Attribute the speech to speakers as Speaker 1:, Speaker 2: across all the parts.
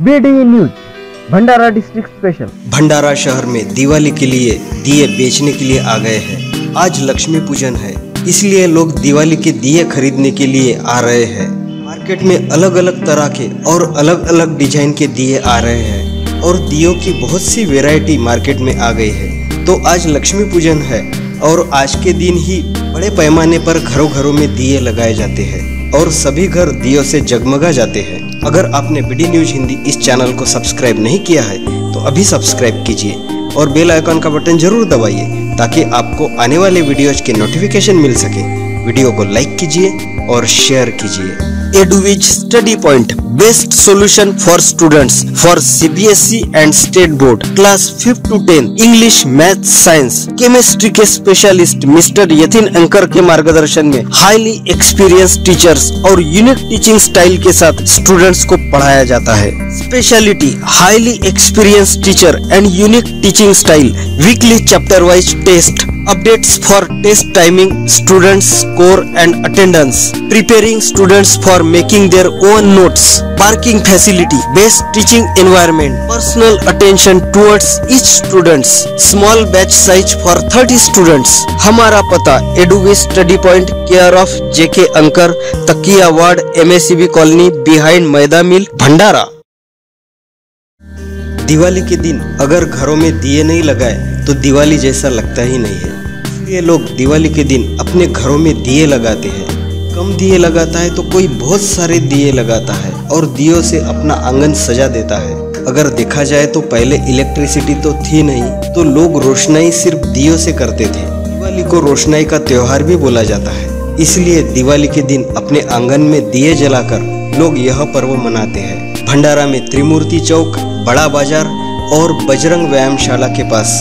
Speaker 1: BDV news Bhandara district special
Speaker 2: Bhandara शहर में दिवाली के लिए दिए बेचने के लिए आ गए हैं। आज लक्ष्मी पूजन है, इसलिए लोग दिवाली के दिए खरीदने के लिए आ रहे हैं। मार्केट में अलग अलग तरह के और अलग अलग डिज़ाइन के दिए आ रहे हैं और दियो की बहुत सी वैरायटी मार्केट में आ गई है। तो आज लक्ष्मी पूजन है और आज के दिन ही बड़े पैमाने पर घरों घरों में दिए लगाए जाते हैं। और सभी घर दियो से जगमगा जाते हैं। अगर आपने बीडी न्यूज़ हिंदी इस चैनल को सब्सक्राइब नहीं किया है तो अभी सब्सक्राइब कीजिए और बेल आइकन का बटन ज़रूर दबाइए, ताकि आपको आने वाले वीडियोज़ के नोटिफिकेशन मिल सके। वीडियो को लाइक कीजिए और शेयर कीजिए। एडुविज study point best solution for students for CBSE and state board class fifth to ten English math science chemistry के स्पेशलिस्ट मिस्टर यथिन अंकर के मार्गदर्शन में हाईली एक्सपीरियंस टीचर्स और यूनिक टीचिंग स्टाइल के साथ स्टूडेंट्स को पढ़ाया जाता है। Speciality highly experience teacher and unique teaching style weekly chapter wise test updates for test timing, students score and attendance, preparing students for making their own notes, parking facility, best teaching environment, personal attention towards each students, small batch size for 30 students. हमारा पता एडुवी study point care of JK Ankar Takiya ward M colony behind Maida mill Bhandara Diwali के दिन अगर घरों में दिए नहीं लगाए तो दिवाली जैसा लगता ही नहीं है। इसलिए लोग दिवाली के दिन अपने घरों में दिए लगाते हैं। कम दिए लगाता है तो कोई बहुत सारे दिए लगाता है और दियो से अपना आँगन सजा देता है। अगर देखा जाए तो पहले इलेक्ट्रिसिटी तो थी नहीं तो लोग रोशनाई सिर्फ़ दियो से करते थे। दिवाली को रोशनाई का त्योहार भी बोला जाता है। इसलिए दिवाली के दिन अपने आँगन में दिए जलाकर लोग यह पर्व मनाते हैं। भंडारा में त्रिमूर्ति चौक, बड़ा बाज़ार और बजरंग व्यायामशाला के पास।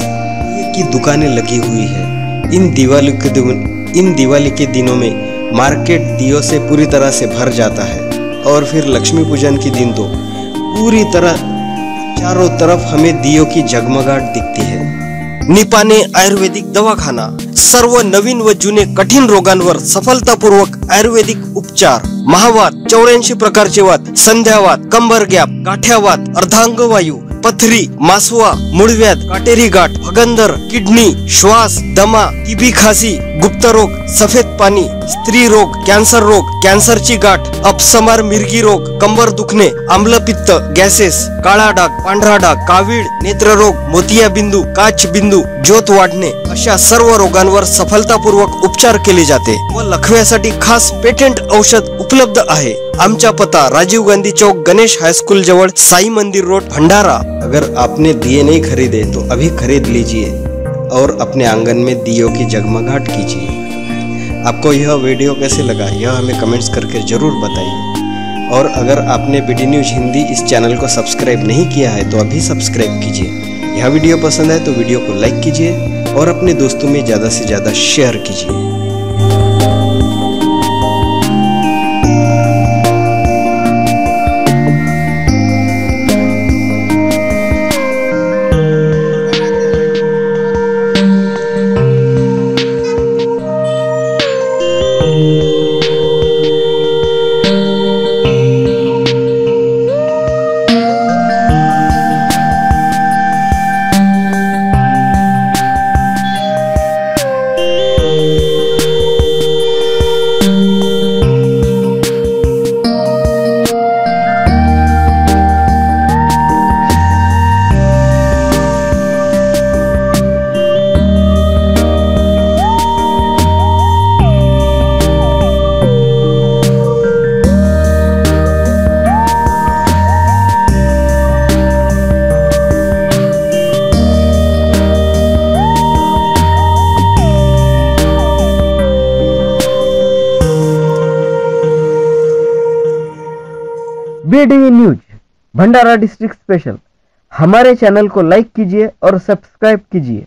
Speaker 2: की दुकानें लगी हुई है। इन दिवाली के दिन, इन दिवाली के दिनों में मार्केट दियों से पूरी तरह से भर जाता है। और फिर लक्ष्मी पूजन के दिन तो पूरी तरह, चारों तरफ़ हमें दियों की जगमगाट दिखती है। निपाने आयुर्वेदिक दवाखाना सर्व नवीन व जुने कठीण रोगांवर सफलतापूर्वक आयुर्वेदिक उपचार महावात चौऱ्याऐंशी प्रकारचे वात संध्यावात कंबर गॅप गाठ्यावात अर्धांगवायू पथरी, मासवा मूळव्याध काटेरी गाठ, भगंदर, किडनी, श्वास, दमा टीबी खासी, गुप्त रोग, सफ़ेद पाणी, स्त्री रोग, कॅन्सर रोग, कॅन्सरची गाठ, अपसमार मिरगी रोग, कंबर दुखणे, आम्लपित्त, गॅसेस, काळा डाग, पांढरा डाग, कावीळ, नेत्ररोग मोतियाबिंदू काच बिंदू, ज्योत वाढणे, अशा सर्व रोगांवर सफलतापूर्वक उपचार केले जाते. व लखव्यासाठी खास पेटेंट औषध उपलब्ध आहे. आमचा पता राजीव गांधी चौक, गणेश हाईस्कूल जवळ साई मंदिर रोड, भंडारा. अगर आपने दिए नहीं खरीदे तो अभी खरीद लीजिए और अपने आँगन में दियो की जगमगाहट कीजिए। आपको यह वीडियो कैसे लगा, यह हमें कमेंट्स करके ज़रूर बताइए। और अगर आपने बीडी न्यूज़ हिंदी इस चैनल को सब्सक्राइब नहीं किया है तो अभी सब्सक्राइब कीजिए। यह वीडियो पसंद है तो वीडियो को लाइक कीजिए और अपने दोस्तों में ज़्यादा से ज़्यादा शेयर कीजिए।
Speaker 1: BDV news Bhandara district special. हमारे चैनल को लाइक कीजिए और सब्सक्राइब कीजिए।